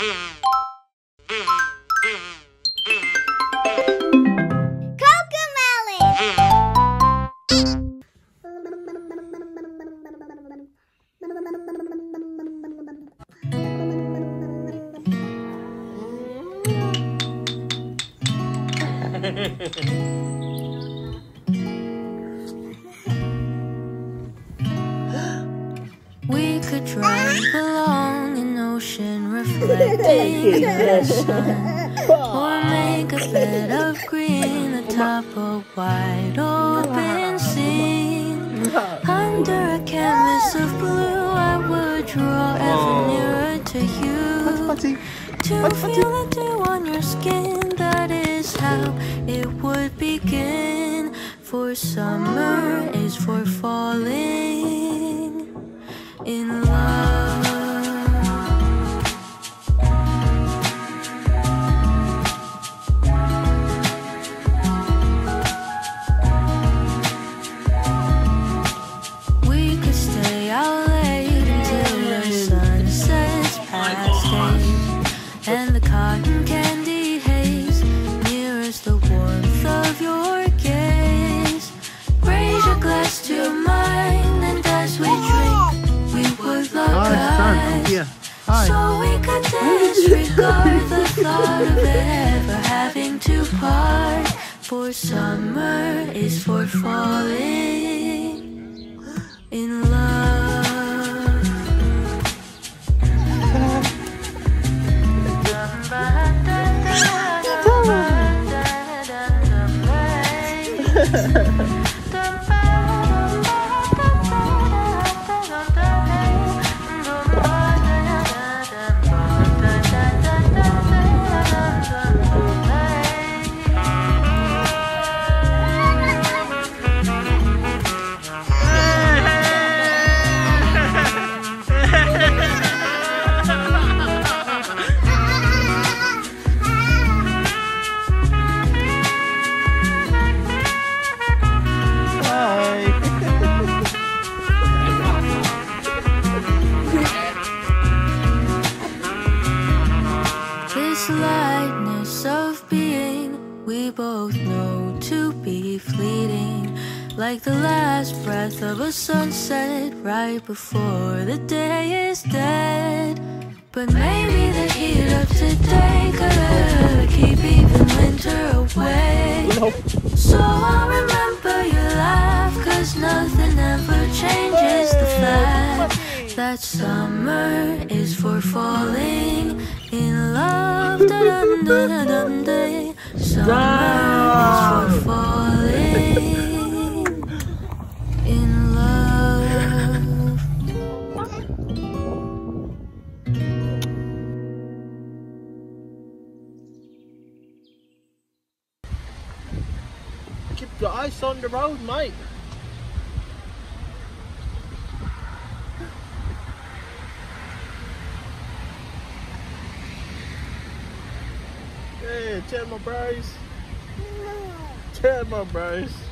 We could drive along an ocean reflecting the sun, or make a bed of green atop a wide open scene. Under a canvas of blue, I would draw ever nearer to you. To feel the dew on your skin, that is how it would begin. For summer is for falling We could disregard the thought of ever having to part. For summer is for falling in love. of being, we both know to be fleeting. Like the last breath of a sunset right before the day is dead. But maybe the heat of today could keep even winter away. So I'll remember your laugh, cause nothing ever changes the fact that summer is for falling in falling in love. Keep your eyes on the road, mate. Yeah, tell my bros. Tell my bros.